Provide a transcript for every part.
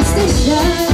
esteja.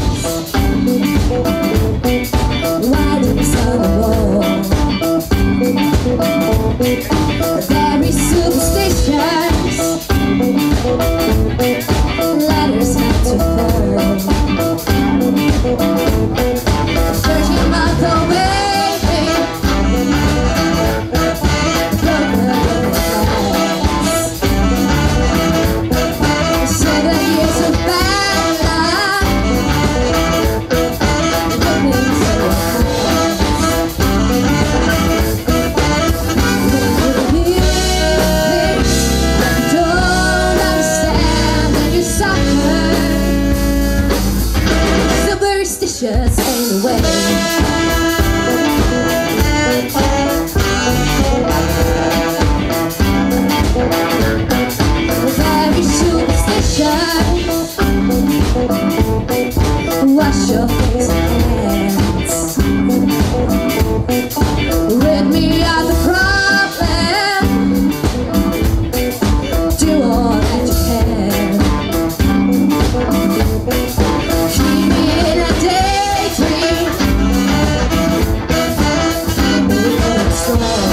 just ain't the way. Superstition. Wash your face. close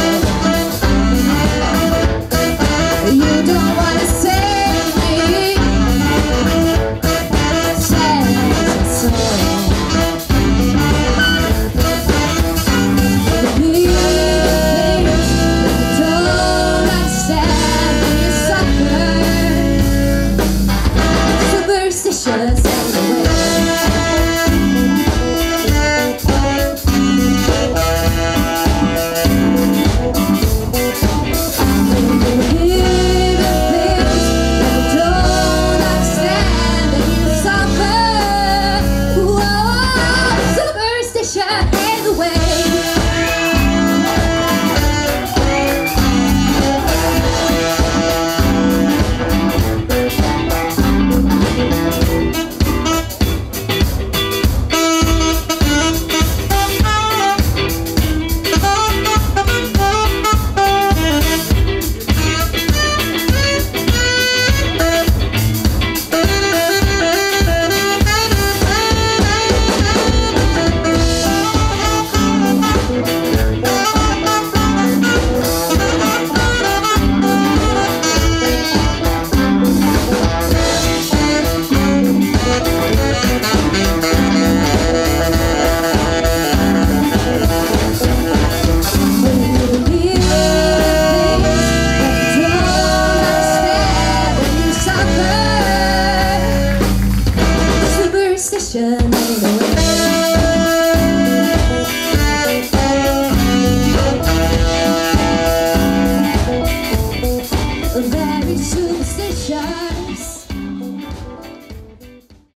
Thank you.